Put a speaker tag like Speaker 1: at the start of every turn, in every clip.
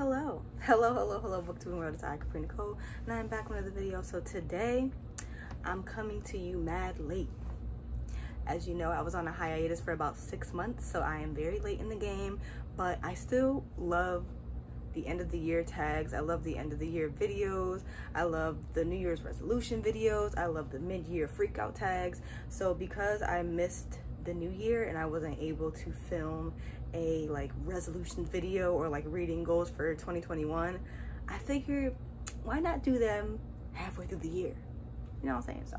Speaker 1: hello. Hello hello hello. Booktube world it's I Capri Nicole and I'm back with another video. So today I'm coming to you mad late. As you know I was on a hiatus for about six months so I am very late in the game but I still love the end of the year tags. I love the end of the year videos. I love the New Year's resolution videos. I love the mid-year freakout tags. So because I missed the new year and I wasn't able to film a like resolution video or like reading goals for 2021, I figured why not do them halfway through the year? You know what I'm saying? So.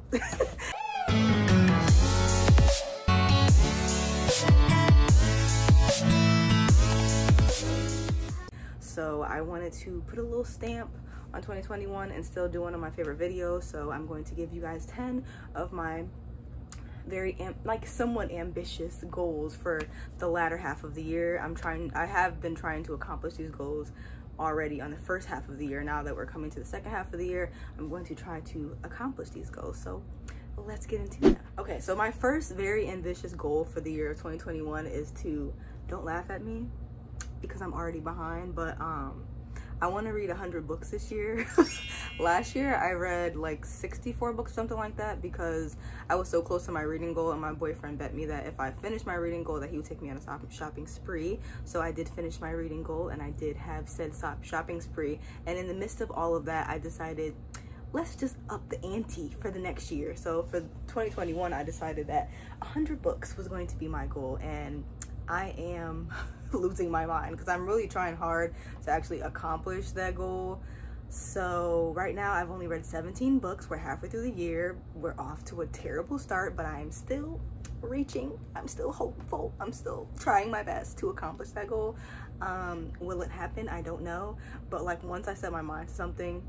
Speaker 1: so I wanted to put a little stamp on 2021 and still do one of my favorite videos. So I'm going to give you guys 10 of my very like somewhat ambitious goals for the latter half of the year. I'm trying I have been trying to accomplish these goals already on the first half of the year. Now that we're coming to the second half of the year, I'm going to try to accomplish these goals. So let's get into that. Okay, so my first very ambitious goal for the year of 2021 is to don't laugh at me because I'm already behind, but um I want to read 100 books this year. Last year I read like 64 books, something like that, because I was so close to my reading goal and my boyfriend bet me that if I finished my reading goal that he would take me on a shopping spree. So I did finish my reading goal and I did have said shopping spree. And in the midst of all of that, I decided let's just up the ante for the next year. So for 2021, I decided that 100 books was going to be my goal and I am losing my mind because I'm really trying hard to actually accomplish that goal. So right now I've only read 17 books. We're halfway through the year. We're off to a terrible start, but I'm still reaching. I'm still hopeful. I'm still trying my best to accomplish that goal. Um, will it happen? I don't know. But like once I set my mind to something,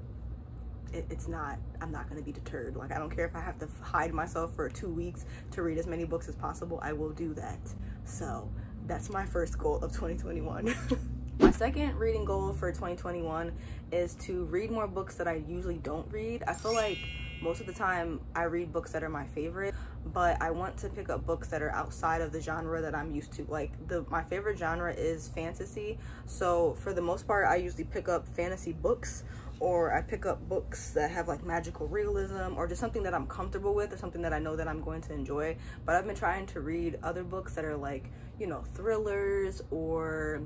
Speaker 1: it, it's not, I'm not going to be deterred. Like I don't care if I have to hide myself for two weeks to read as many books as possible. I will do that. So that's my first goal of 2021. my second reading goal for 2021 is to read more books that I usually don't read. I feel like most of the time I read books that are my favorite, but I want to pick up books that are outside of the genre that I'm used to. Like the my favorite genre is fantasy. So for the most part, I usually pick up fantasy books or I pick up books that have like magical realism or just something that I'm comfortable with or something that I know that I'm going to enjoy. But I've been trying to read other books that are like, you know, thrillers or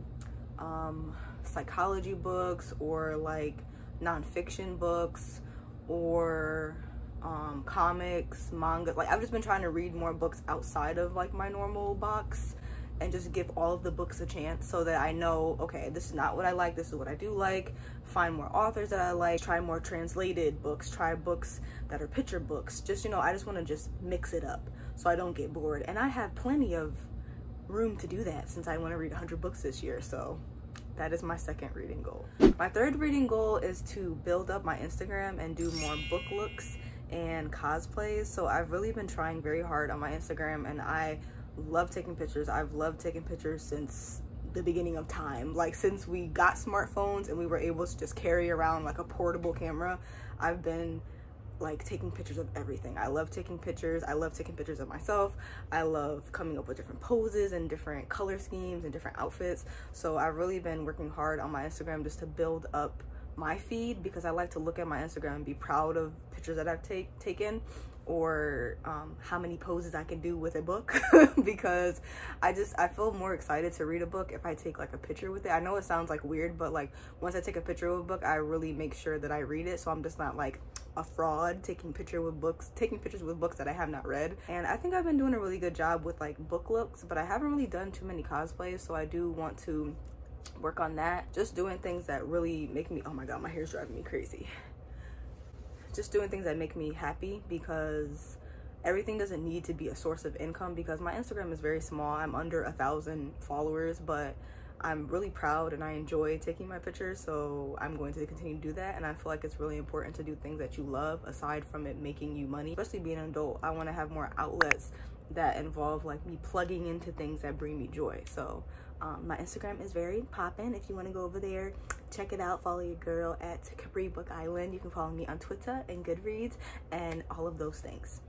Speaker 1: um, psychology books or like nonfiction books or um, comics, manga. Like I've just been trying to read more books outside of like my normal box and just give all of the books a chance so that I know, okay, this is not what I like, this is what I do like, find more authors that I like, try more translated books, try books that are picture books. Just, you know, I just want to just mix it up so I don't get bored. And I have plenty of room to do that since I want to read 100 books this year. So that is my second reading goal. My third reading goal is to build up my Instagram and do more book looks and cosplays. So I've really been trying very hard on my Instagram and I love taking pictures. I've loved taking pictures since the beginning of time. Like since we got smartphones and we were able to just carry around like a portable camera, I've been like taking pictures of everything. I love taking pictures. I love taking pictures of myself. I love coming up with different poses and different color schemes and different outfits. So I've really been working hard on my Instagram just to build up my feed because I like to look at my Instagram and be proud of pictures that I've take, taken or um, how many poses I can do with a book. Because I just I feel more excited to read a book if I take like a picture with it. I know it sounds like weird but like once I take a picture of a book I really make sure that I read it. So I'm just not like a fraud taking picture with books taking pictures with books that I have not read. And I think I've been doing a really good job with like book looks but I haven't really done too many cosplays so I do want to work on that. Just doing things that really make me oh my god my hair's driving me crazy just doing things that make me happy because everything doesn't need to be a source of income because my Instagram is very small. I'm under a thousand followers, but I'm really proud and I enjoy taking my pictures. So I'm going to continue to do that. And I feel like it's really important to do things that you love aside from it making you money, especially being an adult. I want to have more outlets that involve like me plugging into things that bring me joy. So um, my Instagram is very poppin'. If you want to go over there, check it out. Follow your girl at Capri Book Island. You can follow me on Twitter and Goodreads and all of those things.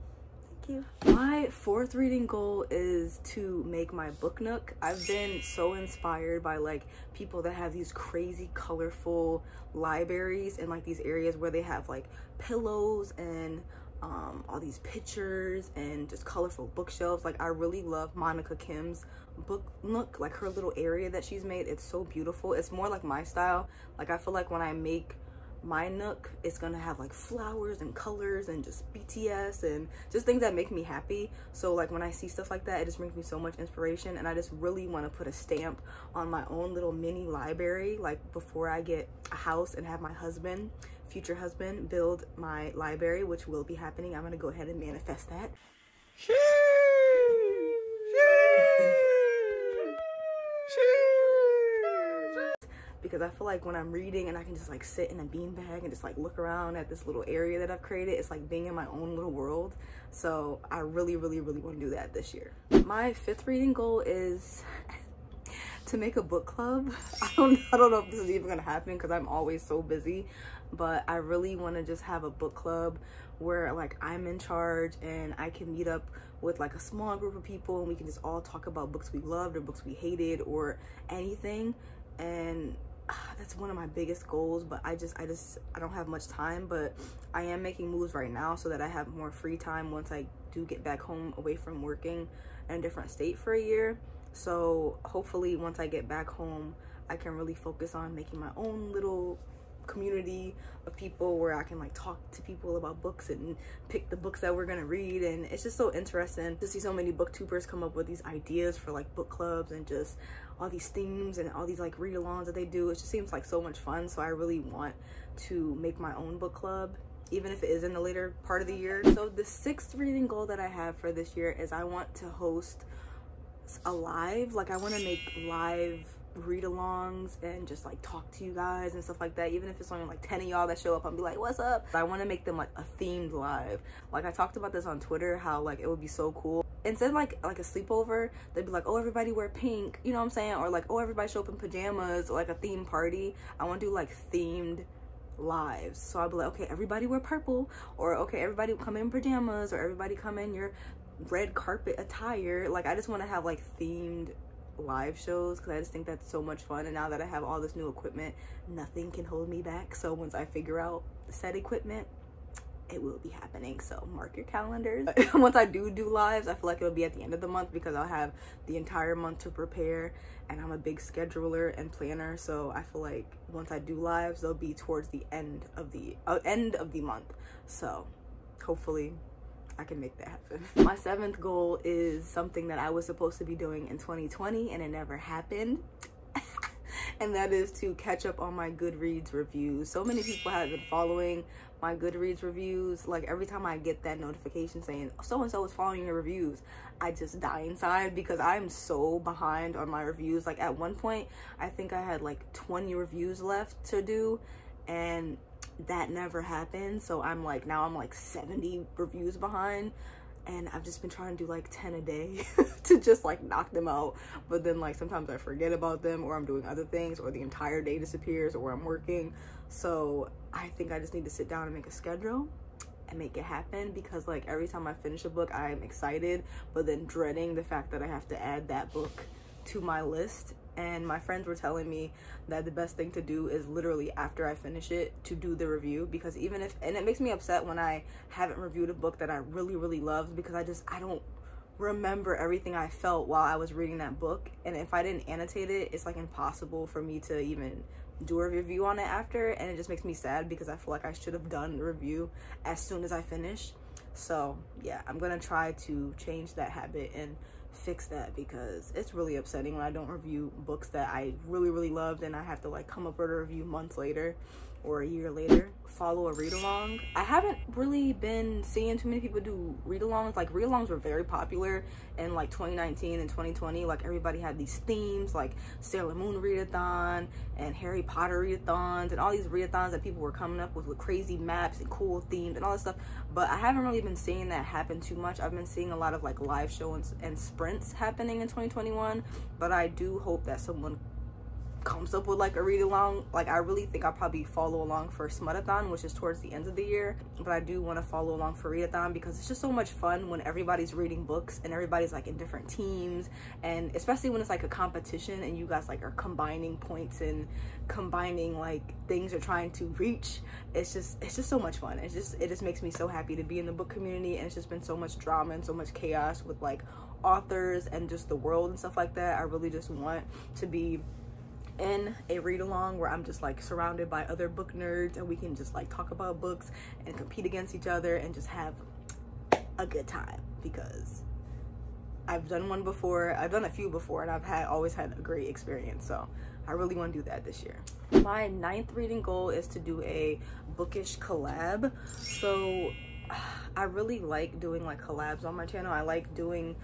Speaker 1: Thank you. My fourth reading goal is to make my book nook. I've been so inspired by like people that have these crazy colorful libraries in like these areas where they have like pillows and um, all these pictures and just colorful bookshelves. Like I really love Monica Kim's book nook, like her little area that she's made. It's so beautiful. It's more like my style. Like I feel like when I make my nook it's gonna have like flowers and colors and just bts and just things that make me happy so like when i see stuff like that it just brings me so much inspiration and i just really want to put a stamp on my own little mini library like before i get a house and have my husband future husband build my library which will be happening i'm gonna go ahead and manifest that because I feel like when I'm reading and I can just like sit in a beanbag and just like look around at this little area that I've created, it's like being in my own little world. So I really, really, really want to do that this year. My fifth reading goal is to make a book club. I don't, I don't know if this is even gonna happen because I'm always so busy, but I really want to just have a book club where like I'm in charge and I can meet up with like a small group of people and we can just all talk about books we loved or books we hated or anything and Ah, that's one of my biggest goals but i just i just i don't have much time but i am making moves right now so that i have more free time once i do get back home away from working in a different state for a year. So hopefully once i get back home i can really focus on making my own little community of people where I can like talk to people about books and pick the books that we're gonna read. And it's just so interesting to see so many booktubers come up with these ideas for like book clubs and just all these themes and all these like read-alongs that they do. It just seems like so much fun. So I really want to make my own book club even if it is in the later part of the year. So the sixth reading goal that I have for this year is I want to host a live like I want to make live read-alongs and just like talk to you guys and stuff like that. Even if it's only like 10 of y'all that show up and be like what's up? I want to make them like a themed live. Like i talked about this on twitter how like it would be so cool. Instead like like a sleepover they'd be like oh everybody wear pink you know what i'm saying? Or like oh everybody show up in pajamas or like a theme party. I want to do like themed lives. So i'll be like okay everybody wear purple or okay everybody come in pajamas or everybody come in your red carpet attire. Like i just want to have like themed live shows because I just think that's so much fun. And now that I have all this new equipment, nothing can hold me back. So once I figure out set equipment, it will be happening. So mark your calendars. once I do do lives, I feel like it'll be at the end of the month because I'll have the entire month to prepare. And I'm a big scheduler and planner. So I feel like once I do lives, they'll be towards the end of the uh, end of the month. So hopefully I can make that happen. My seventh goal is something that I was supposed to be doing in 2020 and it never happened. and that is to catch up on my Goodreads reviews. So many people have been following my Goodreads reviews. Like every time I get that notification saying so-and-so is following your reviews, I just die inside because I'm so behind on my reviews. Like at one point, I think I had like 20 reviews left to do and that never happened. So i'm like now i'm like 70 reviews behind and i've just been trying to do like 10 a day to just like knock them out. But then like sometimes i forget about them or i'm doing other things or the entire day disappears or i'm working. So i think i just need to sit down and make a schedule and make it happen because like every time i finish a book i'm excited but then dreading the fact that i have to add that book to my list and my friends were telling me that the best thing to do is literally after I finish it to do the review because even if and it makes me upset when I haven't reviewed a book that I really really loved because I just I don't remember everything I felt while I was reading that book. And if I didn't annotate it it's like impossible for me to even do a review on it after. And it just makes me sad because I feel like I should have done the review as soon as I finish so yeah I'm gonna try to change that habit and fix that because it's really upsetting when I don't review books that I really, really loved and I have to like come up with a review months later or a year later follow a read along. I haven't really been seeing too many people do read alongs. Like read alongs were very popular in like 2019 and 2020. Like everybody had these themes like Sailor Moon readathon and Harry Potter readathons and all these readathons that people were coming up with with crazy maps and cool themes and all this stuff. But I haven't really been seeing that happen too much. I've been seeing a lot of like live shows and happening in 2021. But I do hope that someone comes up with like a read along like i really think i'll probably follow along for smuttathon which is towards the end of the year but i do want to follow along for readathon because it's just so much fun when everybody's reading books and everybody's like in different teams and especially when it's like a competition and you guys like are combining points and combining like things you're trying to reach it's just it's just so much fun. It's just it just makes me so happy to be in the book community and it's just been so much drama and so much chaos with like authors and just the world and stuff like that. I really just want to be in a read along where I'm just like surrounded by other book nerds and we can just like talk about books and compete against each other and just have a good time because I've done one before. I've done a few before and I've had always had a great experience. So I really want to do that this year. My ninth reading goal is to do a bookish collab. So I really like doing like collabs on my channel. I like doing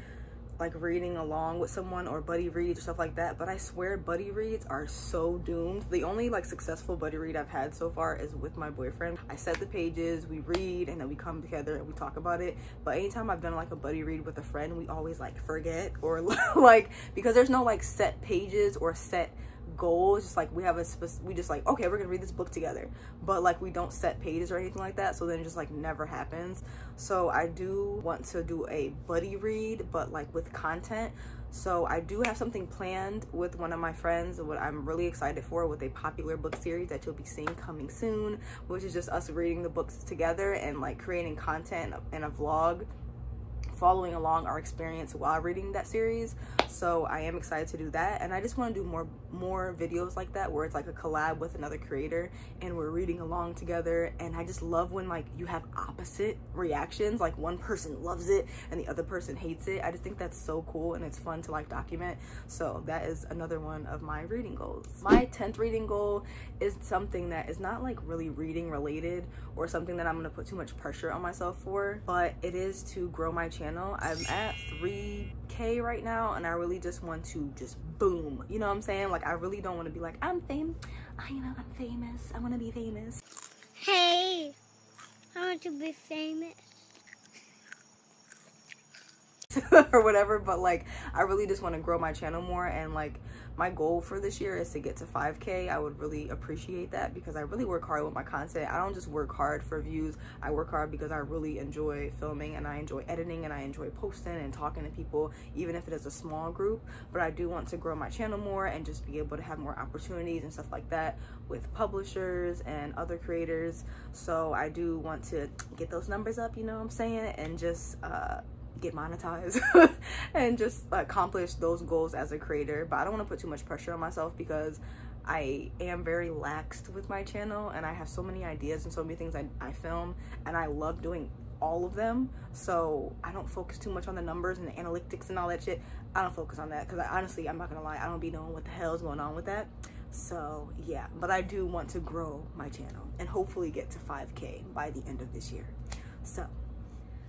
Speaker 1: like reading along with someone or buddy reads or stuff like that but i swear buddy reads are so doomed. The only like successful buddy read i've had so far is with my boyfriend. I set the pages we read and then we come together and we talk about it. But anytime i've done like a buddy read with a friend we always like forget or like because there's no like set pages or set goals just like we have a we just like okay we're gonna read this book together. But like we don't set pages or anything like that so then it just like never happens. So i do want to do a buddy read but like with content. So i do have something planned with one of my friends what i'm really excited for with a popular book series that you'll be seeing coming soon which is just us reading the books together and like creating content and a vlog following along our experience while reading that series. So i am excited to do that. And i just want to do more more videos like that where it's like a collab with another creator and we're reading along together. And i just love when like you have opposite reactions. Like one person loves it and the other person hates it. I just think that's so cool and it's fun to like document. So that is another one of my reading goals. My 10th reading goal is something that is not like really reading related or something that i'm to put too much pressure on myself for but it is to grow my channel i'm at 3k right now and i really just want to just boom. You know what i'm saying? Like i really don't want to be like i'm famous i you know i'm famous. I want to be famous.
Speaker 2: Hey i want to be famous
Speaker 1: or whatever but like i really just want to grow my channel more and like my goal for this year is to get to 5k i would really appreciate that because i really work hard with my content. I don't just work hard for views. I work hard because i really enjoy filming and i enjoy editing and i enjoy posting and talking to people even if it is a small group. But i do want to grow my channel more and just be able to have more opportunities and stuff like that with publishers and other creators. So i do want to get those numbers up you know what i'm saying? And just uh get monetized and just accomplish those goals as a creator. But i don't want to put too much pressure on myself because i am very laxed with my channel and i have so many ideas and so many things i, I film and i love doing all of them. So i don't focus too much on the numbers and the analytics and all that shit. I don't focus on that because I, honestly i'm not gonna lie i don't be knowing what the hell is going on with that. So yeah but i do want to grow my channel and hopefully get to 5k by the end of this year. So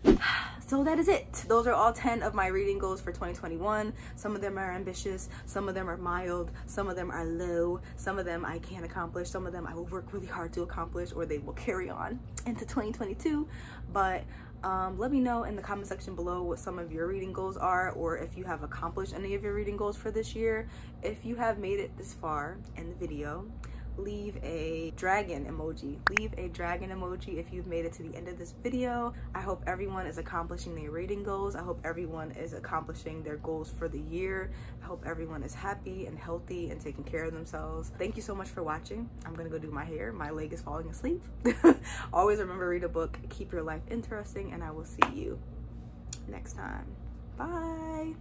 Speaker 1: so that is it. Those are all 10 of my reading goals for 2021 some of them are ambitious some of them are mild some of them are low some of them i can accomplish some of them i will work really hard to accomplish or they will carry on into 2022 but um, let me know in the comment section below what some of your reading goals are or if you have accomplished any of your reading goals for this year. If you have made it this far in the video leave a dragon emoji. Leave a dragon emoji if you've made it to the end of this video. I hope everyone is accomplishing their reading goals. I hope everyone is accomplishing their goals for the year. I hope everyone is happy and healthy and taking care of themselves. Thank you so much for watching. I'm gonna go do my hair. My leg is falling asleep. Always remember read a book. Keep your life interesting and i will see you next time. Bye